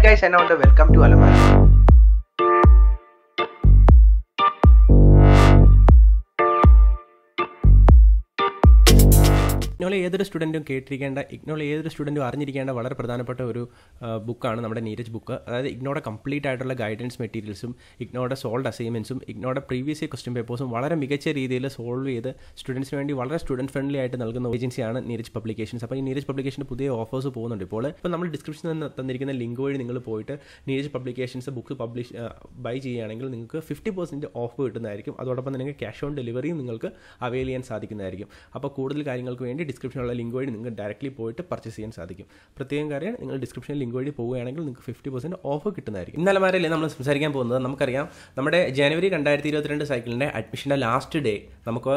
Hi guys എന്നാ ഉണ്ട് welcome to ഇഗ്നോളെ ഏതൊരു സ്റ്റുഡന്റും കേട്ടിരിക്കേണ്ട ഇഗ്നോളെ ഏതൊരു സ്റ്റുഡന്റും അറിഞ്ഞിരിക്കേണ്ട വളരെ പ്രധാനപ്പെട്ട ഒരു ബുക്കാണ് നമ്മുടെ നീരജ് ബുക്ക്. അതായത് ഇഗ്നോയുടെ കംപ്ലീറ്റ് ആയിട്ടുള്ള ഗൈഡൻസ് മെറ്റീരിയൽസും ഇഗ്നോയുടെ സോൾഡ് അസൈൻമെന്റ്സും ഇഗ്നോയുടെ പ്രീവിയസ് ക്വസ്റ്റ്യൻ പേപ്പേഴ്സും വളരെ മികച്ച രീതിയിൽ സോൾവ് ചെയ്ത് സ്റ്റുഡൻസിന് വേണ്ടി വളരെ സ്റ്റുഡന്റ് ഫ്രണ്ട്ലി ആയിട്ട് നൽകുന്ന ഏജൻസിയാണ് നീരജ് പബ്ലിക്കേഷൻസ്. അപ്പോൾ ഈ നീരജ് പബ്ലിക്കേഷന്റെ പുതിയ ഓഫേഴ്സ് പോകുന്നുണ്ട്. ഇപ്പോൾ ഇപ്പോൾ നമ്മൾ ഡിസ്ക്രിപ്ഷനിൽ തന്നിരിക്കുന്ന ലിങ്ക് വഴി നിങ്ങൾ പോയിട്ട് Neeraj publications book publish by ചെയ്യുകയാണെങ്കിൽ നിങ്ങൾക്ക് ഫിഫ്റ്റി പെർസെന്റ് ഓഫ് കിട്ടുന്നതായിരിക്കും. അതോടൊപ്പം നിങ്ങൾക്ക് ക്യാഷ് ഓൺ ഡെലിവറിയും നിങ്ങൾക്ക് അവൈൽ ചെയ്യാൻ സാധിക്കുന്നതായിരിക്കും. അപ്പോൾ കൂടുതൽ കാര്യങ്ങൾക്ക് വേണ്ടി ഡിസ്ക്രിപ്ഷനിലുള്ള ലിങ്ക് വഴി നിങ്ങൾക്ക് ഡയറക്റ്റ്ലി പോയിട്ട് പർച്ചേസ് ചെയ്യാൻ സാധിക്കും. പ്രത്യേകം കാര്യം നിങ്ങൾ ഡിസ്ക്രിപ്ഷനിൽ ലിങ്ക് വഴി പോവുകയാണെങ്കിൽ നിങ്ങൾക്ക് ഫിഫ്റ്റി പെർസെന്റ് ഓഫ് കിട്ടുന്നതായിരിക്കും. ഇന്നലെ മാരല്ലേ നമ്മൾ സംസാരിക്കാൻ പോകുന്നത്? നമുക്കറിയാം നമ്മുടെ ജനുവരി രണ്ടായിരത്തി ഇരുപത്തിരണ്ട് സൈക്കിളിന്റെ അഡ്മിഷന്റെ ലാസ്റ്റ് ഡേ നമുക്ക്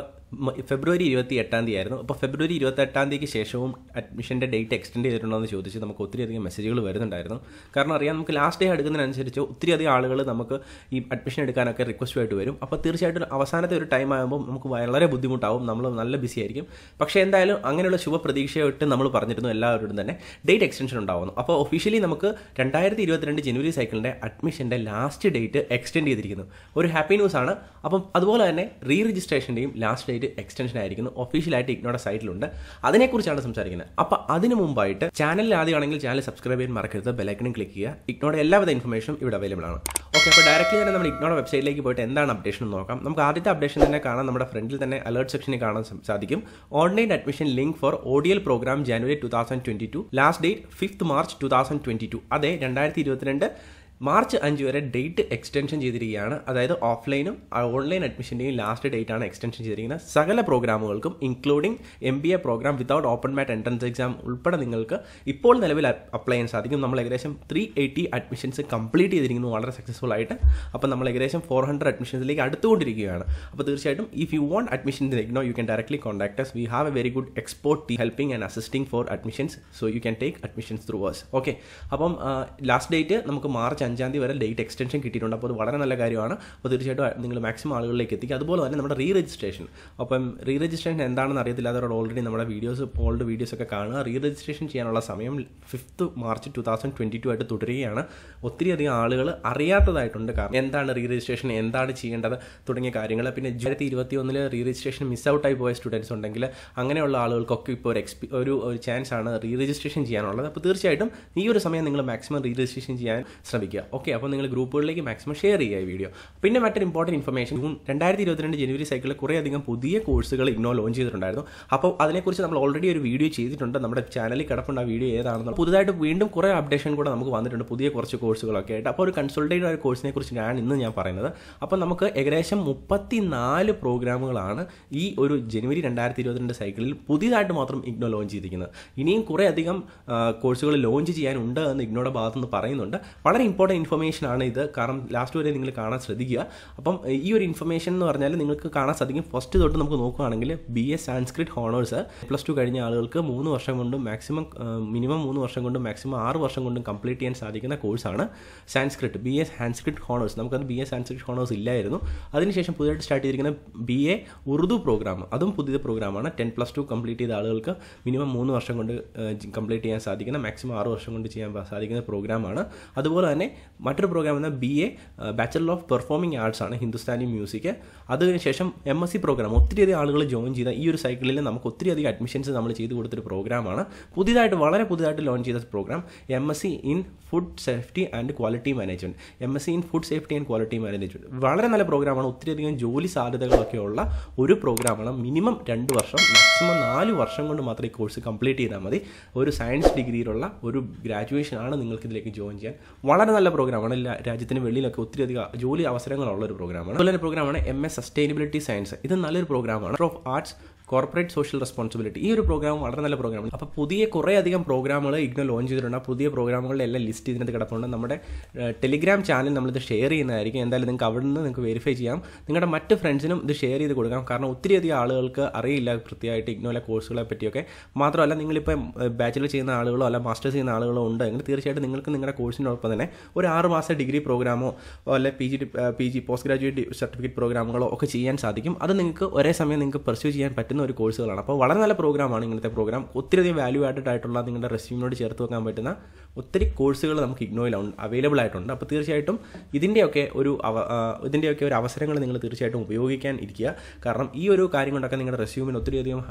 ഫെബ്രുവരി ഇരുപത്തി എട്ടാം തീയതി ആയിരുന്നു അപ്പോൾ ഫെബ്രുവരി ഇരുപത്തി എട്ടാം തീയതിക്ക് ശേഷവും അഡ്മിഷന്റെ ഡേറ്റ് എക്സ്റ്റെൻഡ് ചെയ്തിട്ടുണ്ടോ എന്ന് ചോദിച്ച് നമുക്ക് ഒത്തിരിയധികം മെസ്സേജുകൾ വരുന്നുണ്ടായിരുന്നു. കാരണം അറിയാം നമുക്ക് ലാസ്റ്റ് ഡേ എടുക്കുന്നതിനനുസരിച്ച് ഒത്തിരിയധികം ആളുകൾ നമുക്ക് ഈ അഡ്മിഷൻ എടുക്കാനൊക്കെ റിക്വസ്റ്റുമായിട്ട് വരും. അപ്പോൾ തീർച്ചയായിട്ടും അവസാനത്തെ ഒരു ടൈം ആകുമ്പോൾ നമുക്ക് വളരെ ബുദ്ധിമുട്ടാവും. നമ്മൾ നല്ല ബിസി ആയിരിക്കും. പക്ഷേ എന്തായാലും അങ്ങനെയുള്ള ശുഭപ്രതീക്ഷയായിട്ട് നമ്മൾ പറഞ്ഞിരുന്നു എല്ലാവരോടും തന്നെ ഡേറ്റ് എക്സ്റ്റൻഷൻ ഉണ്ടാവുന്നു. അപ്പോൾ ഒഫീഷ്യലി നമുക്ക് രണ്ടായിരത്തി ഇരുപത്തിരണ്ട് ജനുവരി സൈക്കിളിന്റെ അഡ്മിഷന്റെ ലാസ്റ്റ് ഡേറ്റ് എക്സ്റ്റെൻഡ് ചെയ്തിരിക്കുന്നു. ഒരു ഹാപ്പി ന്യൂസ് ആണ്. അപ്പം അതുപോലെ തന്നെ റീ രജിസ്ട്രേഷന്റെയും ലാസ്റ്റ് ഡേറ്റ് എക്സ്റ്റൻഷൻ ആയിരിക്കുന്നു. ഒഫീഷ്യലായിട്ട് ഇഗ്നോയുടെ സൈറ്റിലുണ്ട് അതിനെക്കുറിച്ചാണ് സംസാരിക്കുന്നത്. അപ്പോൾ അതിന് മുമ്പായിട്ട് ചാനലിൽ ആദ്യമാണെങ്കിൽ ചാനൽ സബ്സ്ക്രൈബ് ചെയ്യാൻ മറക്കരുത്. ബെലൈക്കനും ക്ലിക്ക് ചെയ്യുക. ഇഗ്നോയുടെ എല്ലാവിധ ഇൻഫർമേഷനും ഇവിടെ അവൈലബിൾ ആണ്. ഓക്കെ അപ്പോൾ ഡയറക്റ്റ്ലി തന്നെ നമ്മൾ ഇഗ്നോയുടെ വെബ്സൈറ്റിലേക്ക് പോയിട്ട് എന്താണ് അപ്ഡേഷൻ നോക്കാം. നമുക്ക് ആദ്യത്തെ അപ്ഡേഷൻ തന്നെ കാണാം. നമ്മുടെ ഫ്രണ്ടിൽ തന്നെ അലേർട്ട് സെക്ഷനിൽ കാണാൻ സാധിക്കും. Online admission link for ODL programme January two thousand twenty two last date fifth March two thousand twenty two അതെ രണ്ടായിരത്തി ഇരുപത്തിരണ്ട് മാർച്ച് അഞ്ച് വരെ ഡേറ്റ് എക്സ്റ്റൻഷൻ ചെയ്തിരിക്കുകയാണ്. അതായത് ഓഫ്ലൈനും ഓൺലൈൻ അഡ്മിഷന്റെയും ലാസ്റ്റ് ഡേറ്റ് ആണ് എക്സ്റ്റൻഷൻ ചെയ്തിരിക്കുന്നത്. സകല പ്രോഗ്രാമുകൾക്കും including M B A programme without open MAT entrance exam ഉൾപ്പെടെ നിങ്ങൾക്ക് ഇപ്പോൾ നിലവിൽ അപ്ലൈ ചെയ്യാൻ സാധിക്കും. നമ്മൾ ഏകദേശം ത്രീ എയ്റ്റി അഡ്മിഷൻസ് കംപ്ലീറ്റ് ചെയ്തിരിക്കുന്നു വളരെ സക്സസ്ഫുൾ ആയിട്ട്. അപ്പോൾ നമ്മൾ ഏകദേശം ഫോർ ഹൺഡ്രഡ് അഡ്മിഷൻസിലേക്ക് അടുത്തുകൊണ്ടിരിക്കുകയാണ്. അപ്പോൾ തീർച്ചയായിട്ടും if you want admission IGNOU you can directly contact we have a very good export team helping and assisting for admissions so you can take admissions through verse okay അപ്പം last date നമുക്ക് March അഞ്ചാം തീയതി വരെ date extension കിട്ടിയിട്ടുണ്ട്. അപ്പോൾ അത് വളരെ നല്ല കാര്യമാണ്. അപ്പോൾ തീർച്ചയായിട്ടും നിങ്ങൾ മാക്സിമം ആളുകളിലേക്ക് എത്തിക്കുക. അതുപോലെ തന്നെ നമ്മുടെ റീ രജിസ്ട്രേഷൻ അപ്പം റീ രജിസ്ട്രേഷൻ എന്താണെന്ന് അറിയത്തില്ലാത്തവരോട് ഓൾറെഡി നമ്മുടെ വീഡിയോസ് ഓൾഡ് വീഡിയോസ് ഒക്കെ കാണുക. റീ രജിസ്ട്രേഷൻ ചെയ്യാനുള്ള സമയം fifth March two thousand twenty two ആയിട്ട് തുടരുകയാണ്. ഒത്തിരി ഒത്തിരിയധികം ആളുകൾ അറിയാത്തതായിട്ടുണ്ട് കാരണം എന്താണ് റീ രജിസ്ട്രേഷൻ എന്താണ് ചെയ്യേണ്ടത് തുടങ്ങിയ കാര്യങ്ങൾ. പിന്നെ രണ്ടായിരത്തി ഇരുപത്തി ഒന്നിൽ റീ രജിസ്ട്രേഷൻ മിസ് ഔട്ടായി പോയ സ്റ്റുഡൻസ് ഉണ്ടെങ്കിൽ അങ്ങനെയുള്ള ആളുകൾക്കൊക്കെ ഇപ്പോൾ ഒരു എക്സ്പി ഒരു ചാൻസ് ആണ് റീ രജിസ്ട്രേഷൻ ചെയ്യാനുള്ളത്. അപ്പോൾ തീർച്ചയായിട്ടും ഈ ഒരു സമയം നിങ്ങൾ മാക്സിമം റീ രജിസ്ട്രേഷൻ ചെയ്യാൻ ശ്രമിക്കുക. ഓക്കെ അപ്പോൾ നിങ്ങൾ ഗ്രൂപ്പുകളിലേക്ക് മാക്സിമം ഷെയർ ചെയ്യുക ഈ വീഡിയോ പിന്നെ മറ്റൊരു ഇമ്പോർട്ടന്റ് ഇൻഫർമേഷൻ ജൂൺ രണ്ടായിരത്തി ഇരുപത്തിരണ്ട് ജനുവരി സൈക്കിളിൽ കുറേയധികം പുതിയ കോഴ്സുകൾ ഇഗ്നോ ലോഞ്ച് ചെയ്തിട്ടുണ്ടായിരുന്നു. അപ്പോൾ അതിനെക്കുറിച്ച് നമ്മൾ ഓൾറെഡി ഒരു വീഡിയോ ചെയ്തിട്ടുണ്ട്. നമ്മുടെ ചാനലിൽ കിടപ്പുണ്ട് ആ വീഡിയോ ഏതാണെന്ന് പുതുതായിട്ട് വീണ്ടും കുറേ അപ്ഡേഷൻ കൂടെ നമുക്ക് വന്നിട്ടുണ്ട് പുതിയ കുറച്ച് കോഴ്സുകളൊക്കെ ആയിട്ട്. അപ്പോൾ ഒരു കൺസൾട്ടേറ്റ് ഒരു കോഴ്സിനെ കുറിച്ച് ഞാൻ ഇന്ന് ഞാൻ പറയുന്നത്. അപ്പോൾ നമുക്ക് ഏകദേശം മുപ്പത്തി നാല് പ്രോഗ്രാമുകളാണ് ഈ ഒരു ജനുവരി രണ്ടായിരത്തി ഇരുപത്തിരണ്ട് സൈക്കിളിൽ പുതിയതായിട്ട് മാത്രം ഇഗ്നോ ലോഞ്ച് ചെയ്തിരിക്കുന്നത്. ഇനിയും കുറേ അധികം കോഴ്സുകൾ ലോഞ്ച് ചെയ്യാനുണ്ട് എന്ന് ഇഗ്നോയുടെ ഭാഗത്തുനിന്ന് പറയുന്നുണ്ട്. വളരെ ഇൻഫർമേഷൻ ആണ് ഇത്. കാരണം ലാസ്റ്റ് വരെ നിങ്ങൾ കാണാൻ ശ്രദ്ധിക്കുക. അപ്പം ഈ ഒരു ഇൻഫർമേഷൻ എന്ന് പറഞ്ഞാൽ നിങ്ങൾക്ക് കാണാൻ സാധിക്കും. ഫസ്റ്റ് തൊട്ട് നമുക്ക് നോക്കുകയാണെങ്കിൽ B A Sanskrit honours plus two കഴിഞ്ഞ ആളുകൾക്ക് മൂന്ന് വർഷം കൊണ്ടും മാക്സിമം മിനിമം മൂന്ന് വർഷം കൊണ്ടും മാക്സിമം ആറ് വർഷം കൊണ്ടും കംപ്ലീറ്റ് ചെയ്യാൻ സാധിക്കുന്ന കോഴ്സാണ് Sanskrit B A Sanskrit honours നമുക്കത് ബി എ സാൻസ്ക്രിറ്റ് ഹോണേഴ്സ് ഇല്ലായിരുന്നു. അതിനുശേഷം പുതിയതായിട്ട് സ്റ്റാർട്ട് ചെയ്തിരിക്കുന്ന ബി എ ഉറുദു പ്രോഗ്രാം അതും പുതിയ പ്രോഗ്രാമാണ് ടെൻ പ്ലസ് ടു കംപ്ലീറ്റ് ചെയ്ത ആളുകൾക്ക് മിനിമം മൂന്ന് വർഷം കൊണ്ട് കംപ്ലീറ്റ് ചെയ്യാൻ സാധിക്കുന്ന മാക്സിമം ആറ് വർഷം കൊണ്ട് ചെയ്യാൻ സാധിക്കുന്ന പ്രോഗ്രാമാണ് അതുപോലെ തന്നെ മറ്റൊരു പ്രോഗ്രാം എന്ന B A bachelor of performing arts ആണ് ഹിന്ദുസ്ഥാനി മ്യൂസിക് അതിനുശേഷം എം എസ് സി പ്രോഗ്രാം ഒത്തിരിയധികം ആളുകൾ ജോയിൻ ചെയ്ത ഈ ഒരു സൈക്കിളിൽ നമുക്ക് ഒത്തിരി അധികം അഡ്മിഷൻസ് നമ്മൾ ചെയ്തു കൊടുത്തൊരു പ്രോഗ്രാമാണ് പുതിയതായിട്ട് വളരെ പുതിയതായിട്ട് ലോഞ്ച് ചെയ്ത programme M S C in food safety and quality management M S C in food safety and quality management വളരെ നല്ല പ്രോഗ്രാമാണ് ഒത്തിരിയധികം ജോലി സാധ്യതകളൊക്കെ ഉള്ള ഒരു പ്രോഗ്രാമാണ് മിനിമം രണ്ട് വർഷം മാക്സിമം നാല് വർഷം കൊണ്ട് മാത്രം ഈ കോഴ്സ് കംപ്ലീറ്റ് ചെയ്താൽ മതി. ഒരു സയൻസ് ഡിഗ്രിയിലുള്ള ഒരു ഗ്രാജുവേഷൻ ആണ് നിങ്ങൾക്ക് ഇതിലേക്ക് ജോയിൻ ചെയ്യാൻ. വളരെ നല്ല പ്രോഗ്രാമാണ്. എല്ലാ രാജ്യത്തിന് വെളിയിലൊക്കെ ഒത്തിരിയധികം ജോലി അവസരങ്ങളുള്ള ഒരു പ്രോഗ്രാമാണ്. അതുപോലെ പ്രോഗ്രാമാണ് എം എസ് സസ്റ്റൈനബിലിറ്റി സയൻസ് ഇത് നല്ലൊരു പ്രോഗ്രാമാണ്. Of arts corporate social responsibility ഈ ഒരു പ്രോഗ്രാം വളരെ നല്ല പ്രോഗ്രാമാണ് അപ്പോൾ പുതിയ കുറേ അധികം പ്രോഗ്രാമുകൾ ഇഗ്നോ ലോഞ്ച് ചെയ്തിട്ടുണ്ട്. ആ പുതിയ പ്രോഗ്രാമുകളുടെ എല്ലാം ലിസ്റ്റ് ഇതിനകത്ത് കിടപ്പുണ്ട്. നമ്മുടെ ടെലിഗ്രാം ചാനൽ നമ്മളിത് ഷെയർ ചെയ്യുന്നതായിരിക്കും. എന്തായാലും നിങ്ങൾക്ക് അവിടെ നിന്ന് നിങ്ങൾക്ക് വെരിഫൈ ചെയ്യാം. നിങ്ങളുടെ മറ്റ് ഫ്രണ്ട്സിനും ഇത് ഷെയർ ചെയ്ത് കൊടുക്കാം. കാരണം ഒത്തിരിയധികം ആളുകൾക്ക് അറിയില്ല കൃത്യമായിട്ട് ഇഗ്നോയിലെ കോഴ്സുകളെ പറ്റിയൊക്കെ. മാത്രമല്ല നിങ്ങളിപ്പോൾ ബാച്ചിലർ ചെയ്യുന്ന ആളുകളോ അല്ല മാസ്റ്റേഴ്സ് ചെയ്യുന്ന ആളുകളോ ഉണ്ട് എങ്കിൽ തീർച്ചയായിട്ടും നിങ്ങൾക്ക് നിങ്ങളുടെ കോഴ്സിനോടൊപ്പം തന്നെ ഒരു ആറ് മാസ ഡിഗ്രി പ്രോഗ്രാമോ അല്ലെ P G P G post graduate certificate പ്രോഗ്രാമുകളോ ഒക്കെ ചെയ്യാൻ സാധിക്കും. അത് നിങ്ങൾക്ക് ഒരേ സമയം നിങ്ങൾക്ക് പെർസ്യൂ ചെയ്യാൻ പറ്റുന്ന ഒരു കോഴ്സുകളാണ്. അപ്പോൾ വളരെ നല്ല പ്രോഗ്രാമാണ് ഇങ്ങനത്തെ പ്രോഗ്രാം. ഒത്തിരി ഒത്തിരിയധികം വാല്യൂ ആഡഡ് ആയിട്ടുള്ള നിങ്ങളുടെ റെസ്യൂമിനോട് ചേർത്ത് വെക്കാൻ പറ്റുന്ന ഒത്തിരി കോഴ്സുകൾ നമുക്ക് ഇഗ്നോയിൽ അവൈലബിൾ ആയിട്ടുണ്ട്. അപ്പോൾ തീർച്ചയായിട്ടും ഇതിന്റെയൊക്കെ ഒരു ഇതിന്റെയൊക്കെ ഒരു അവസരങ്ങൾ നിങ്ങൾ തീർച്ചയായിട്ടും ഉപയോഗിക്കാൻ ഇരിക്കുക. കാരണം ഈ ഒരു കാര്യം കൊണ്ടൊക്കെ നിങ്ങളുടെ റെസ്യൂമിന് ഒത്തിരി ഒത്തിരിയധികം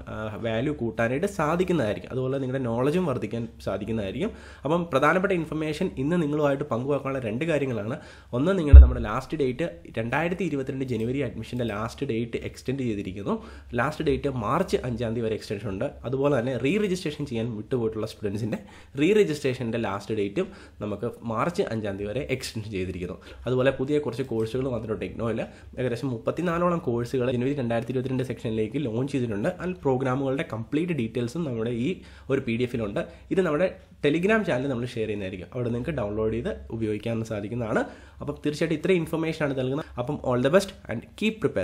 വാല്യൂ കൂട്ടാനായിട്ട് സാധിക്കുന്നതായിരിക്കും. അതുപോലെ നിങ്ങളുടെ നോളജും വർദ്ധിക്കാൻ സാധിക്കുന്നതായിരിക്കും. അപ്പം പ്രധാനപ്പെട്ട ഇൻഫർമേഷൻ ഇന്ന് നിങ്ങളുമായിട്ട് പങ്കുവെക്കാനുള്ള രണ്ട് കാര്യങ്ങളാണ്. ഒന്ന് നിങ്ങളുടെ നമ്മുടെ ലാസ്റ്റ് ഡേറ്റ് രണ്ടായിരത്തി ഇരുപത്തിരണ്ട് ജനുവരി അഡ്മിഷന്റെ ലാസ്റ്റ് ഡേറ്റ് എക്സ്റ്റെൻഡ് ചെയ്തിരിക്കുന്നു. ലാസ്റ്റ് ഡേറ്റ് മാർച്ച് അഞ്ചാം തീയതി വരെ എക്സ്റ്റൻഷൻ ഉണ്ട്. അതുപോലെ തന്നെ റീ രജിസ്ട്രേഷൻ ചെയ്യാൻ വിട്ടുപോയിട്ടുള്ള സ്റ്റുഡൻസിന്റെ റീ രജിസ്ട്രേഷന്റെ ലാസ്റ്റ് ഡേറ്റും നമുക്ക് മാർച്ച് അഞ്ചാം തീയതി വരെ എക്സ്റ്റൻഷൻ ചെയ്തിരിക്കുന്നു. അതുപോലെ പുതിയ കുറച്ച് കോഴ്സുകൾ വന്നിട്ടുണ്ട്. ഇഗ്നോയിൽ ഏകദേശം മുപ്പത്തിനാലോളം കോഴ്സുകൾ ജനുവരി രണ്ടായിരത്തി ഇരുപത്തിരണ്ട് സെക്ഷനിലേക്ക് ലോഞ്ച് ചെയ്തിട്ടുണ്ട്. അതിൽ പ്രോഗ്രാമുകളുടെ കംപ്ലീറ്റ് ഡീറ്റെയിൽസും നമ്മുടെ ഈ ഒരു പി ഡി എഫിലുണ്ട് ഇത് നമ്മുടെ ടെലിഗ്രാം ചാനൽ നമ്മൾ ഷെയർ ചെയ്യുന്നതായിരിക്കും. അവിടെ നിങ്ങൾക്ക് ഡൗൺലോഡ് ചെയ്ത് ഉപയോഗിക്കാൻ സാധിക്കുന്നതാണ്. അപ്പം തീർച്ചയായിട്ടും ഇത്രയും ഇൻഫർമേഷൻ ആണ് നൽകുന്നത്. അപ്പം all the best and keep preparing